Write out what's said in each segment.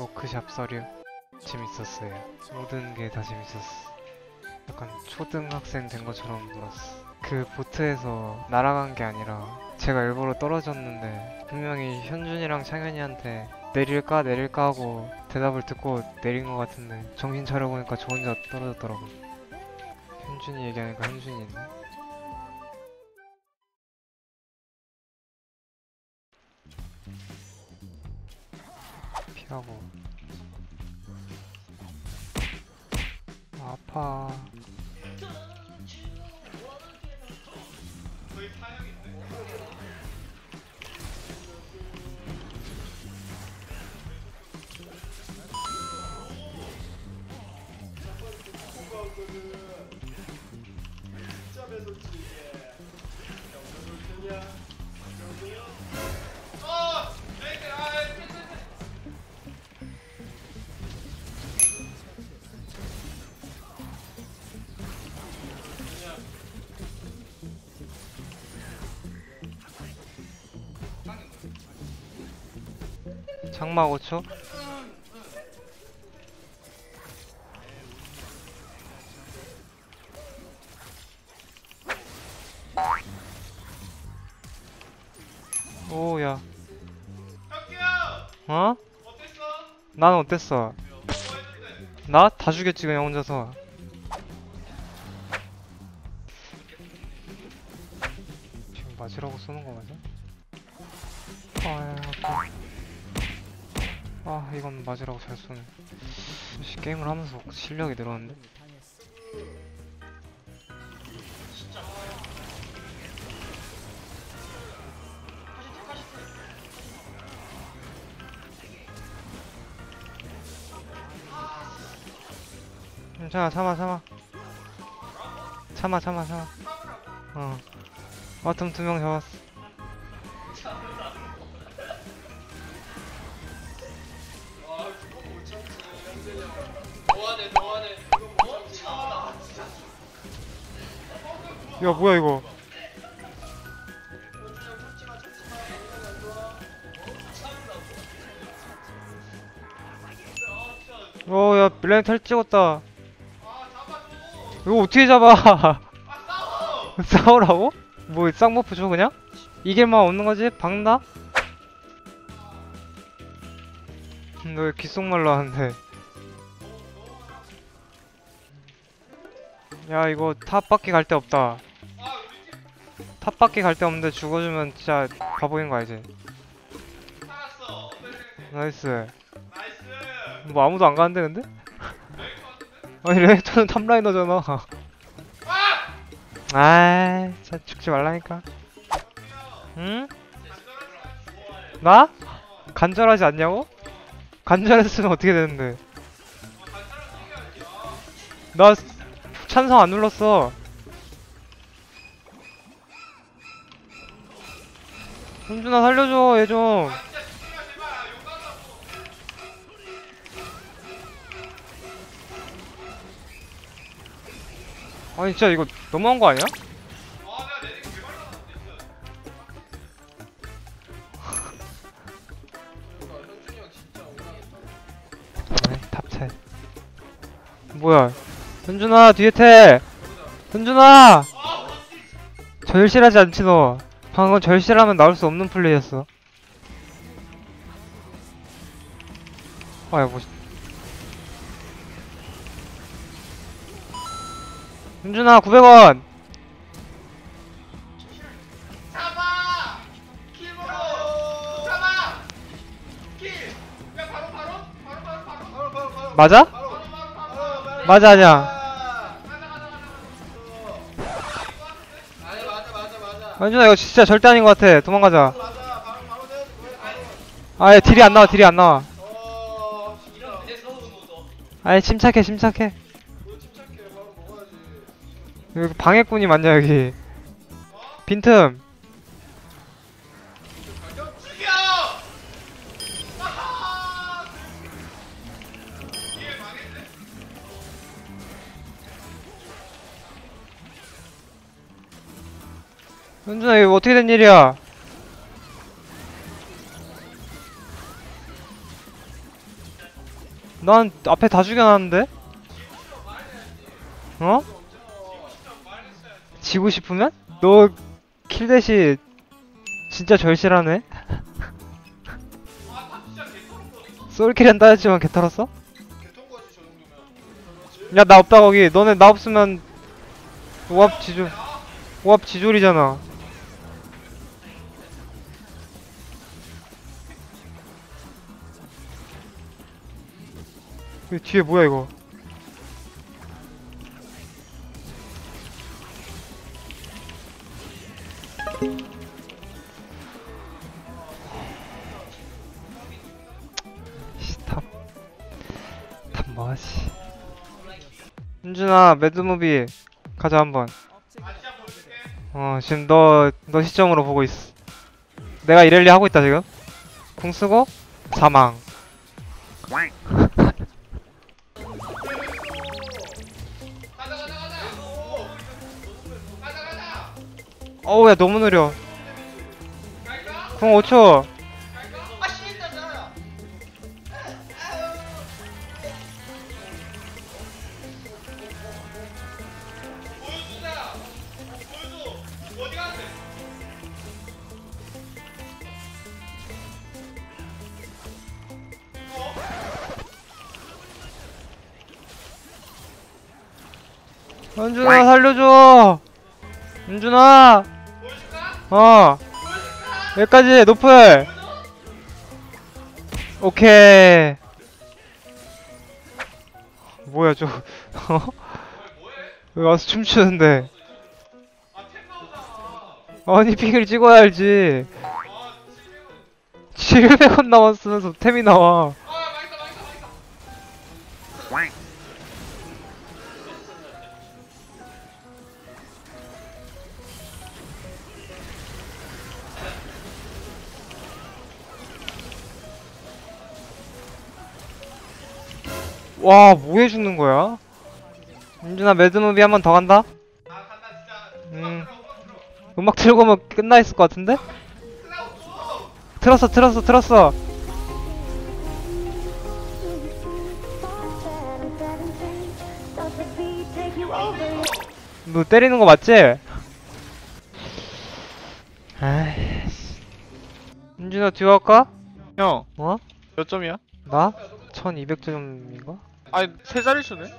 워크샵 서류 재밌었어요. 모든 게 다 재밌었어. 약간 초등학생 된 것처럼 놀았어. 그 보트에서 날아간 게 아니라 제가 일부러 떨어졌는데 분명히 현준이랑 창현이한테 내릴까 내릴까 하고 대답을 듣고 내린 것 같은데 정신 차려보니까 저 혼자 떨어졌더라고. 현준이 얘기하니까 현준이 있네. 장마 5초 오야 어? 난 어땠어? 나? 다 죽였지 그냥 혼자서 지금 맞으라고 쏘는 거 맞아? 아야 아 이건 맞으라고 잘 쏘네 역시 게임을 하면서 실력이 늘었는데? 괜찮아 참아 참아 참아 참아 참아 어. 바텀 두 명 잡았어 야 뭐야 이거 어야 블랙 탈 찍었다 이거 어떻게 잡아 싸우라고? 뭐 쌍버프 줘 그냥? 이길만 없는 거지? 박나? 너왜 귓속말로 하는데 야 이거 탑 밖에 갈 데 없다 탑밖에 갈 데 없는데 죽어주면 진짜 바보인 거 알지? nice 뭐 아무도 안 가는데 근데? 아니 레이터는 top laner잖아 아이 진짜 죽지 말라니까 응? 나? 간절하지 않냐고? 간절했으면 어떻게 되는데 나 찬성 안 눌렀어 현준아 살려줘 얘 좀. 아니 진짜 이거 너무한 거 아니야? 네, 탑채 뭐야? 현준아 뒤에 태 현준아! 절실하지 않지 너 방금 절실하면 나올 수 없는 플레이였어 아야 뭐 현준아 900원 잡아! kill 먹어! 잡아! kill! 야 바로 바로? 바로 바로 바로? 바로 바로 바로 맞아? 바로 바로 바로 바로 맞아 아니야 현준아 이거 진짜 절대 아닌 것 같아. 도망가자. 아예 딜이 안 나와 딜이 안 나와. 아예 침착해 침착해. 여기 방해꾼이 많냐 여기. 빈틈 현준아 이거 어떻게 된 일이야 난 앞에 다 죽여놨는데? 어? 지고 싶으면? 너 킬대시 진짜 절실하네? 솔킬은 따졌지만 개 털었어? 개통거지 저 정도면. 야나 없다 거기 너네 나 없으면 오합 지졸 오합 지졸이잖아 뒤에 뭐야 이거? 씨, 탑, top 뭐하지? 윤준아 mad movie 가자 한번. 어 지금 너 너 시점으로 보고 있어 내가 이렐리 하고 있다 지금? 궁 쓰고? 사망 어우 야 너무 느려? 궁 5초 갈까? 아 씨다 자야. 보여주자. 보여줘. 어디 갔는데? 윤준아 살려줘 보여줄까? 어 여기까지 노플 오케이 뭐야 저 어? 왜 와서 춤추는데. 아니 픽을 찍어야 알지 아 700원. 700원 남았으면서 템이 나와 와 뭐해 죽는 거야 윤준아 mad movie 한 번 더 간다. 음. 음악 틀고 오면 끝나 있을 것 같은데. 틀었어 틀었어 틀었어 너 때리는 거 맞지? 아이씨 윤준아 듀오 할까? 형, 어? 몇 점이야? 나? 1200점인가? 아니, 세 자리 수네?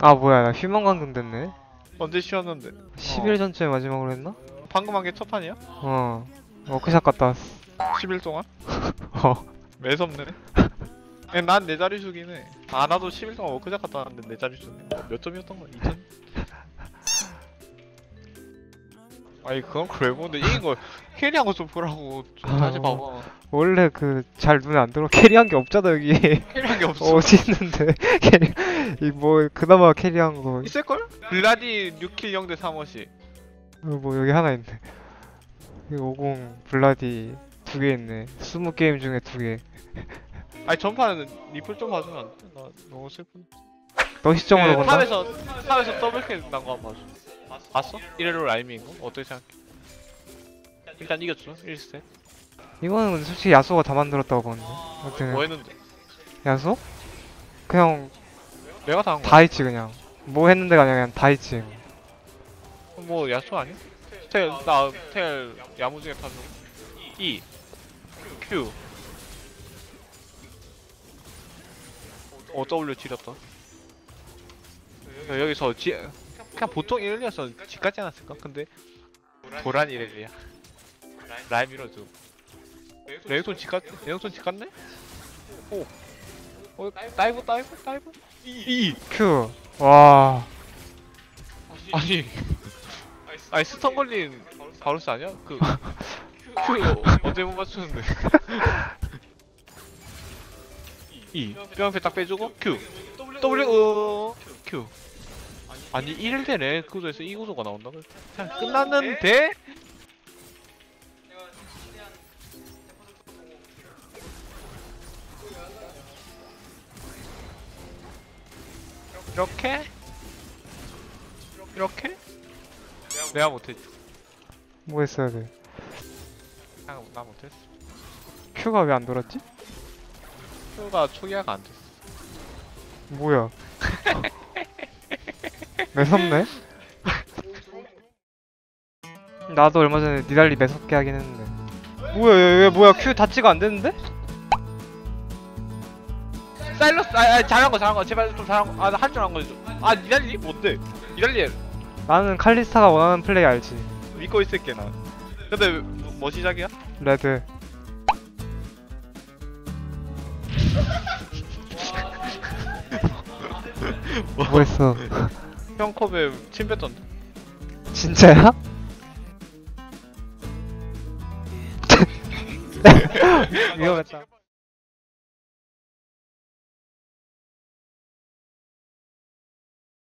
아 뭐야 나 휴먼 감금 됐네 언제 쉬었는데? 11일 전쯤에 마지막으로 했나? 방금 한 게 첫 판이야? 어 워크샵 갔다 왔어 10일 동안? 어 매섭네. 난 네 자리 수긴 해. 아, 나도 10일 동안 워크샵 갔다 왔는데 네 자리 수네. 몇 점이었던 거야? 2점? 아니, 그건 그래 보는데 이긴 거 carry한 거 좀 보라고. 좀 다시 아, 봐봐. 원래 그 잘 눈에 안 들어 캐리한 게 없잖아 여기 캐리한 게 없어. 어디 있는데 캐리 이뭐 그나마 캐리한 거 있을 걸? 블라디 6킬 0대 3어시. 어, 뭐 여기 하나 있네. 여기 50 블라디 두 개 있네. 20게임 중에 두 개. 아니, 전판은 리플 좀 봐주면 안 돼? 나 너무 슬픈. 너 시점으로 네, 본다? 탑에서 탑에서 더블킬 난거 한번 봐줘. 봤어? 1회로 라이밍인 거? 어떻게 생각해? 일단 이겼죠 1스텝 이거는 근데 솔직히 야수가 다 만들었다고 보는데. 어떻게 뭐 했는데? 야수? 그냥 내가 다 한 거야 다 있지 그냥. 뭐 했는데가 아니라 그냥 다 있지. 뭐 야수 아니야? 텔, 나, 텔 야무지게 타줘 E Q 어, W 지렸다 야, 여기서 지, 그냥 보통 이렐리아서 지까지 않았을까? 근데 도란 이렐리아 라임 밀어줘 레이톤 지갔, 레이톤 지갔네? 오. 어, 다이브 다이브 다이브? E 큐. 와. 아니. 아니. 스턴 걸린 바루스 아니야? 그 Q 언제 못 맞추는데. E 뼈한테 딱 빼주고 Q W. 어 Q 아니 1일 되네 구조에서 이 구조가 나온다고 그냥 끝났는데 이렇게 이렇게 내가 못했지 뭐 했어야 돼? 그냥 나 못했어 Q가 왜 안 돌았지? Q가 초기화가 안 됐어 뭐야? 매섭네? 나도 얼마 전에 니달리 매섭게 하긴 했는데. 뭐야, 얘, 얘 뭐야, Q 닿지가 안 되는데? 사일러스 아, 아 잘한 거 잘한 거 제발 좀 잘한 거아 나 할 줄 아는 거아 니달리 뭔데 니달리 나는 칼리스타가 원하는 플레이 알지? 믿고 있을게 나 근데 뭐, 뭐 시작이야? 레드. 뭐 했어? 형 컵에 침 뱉던데 진짜야? 위험했다.